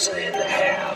Leslie in the house.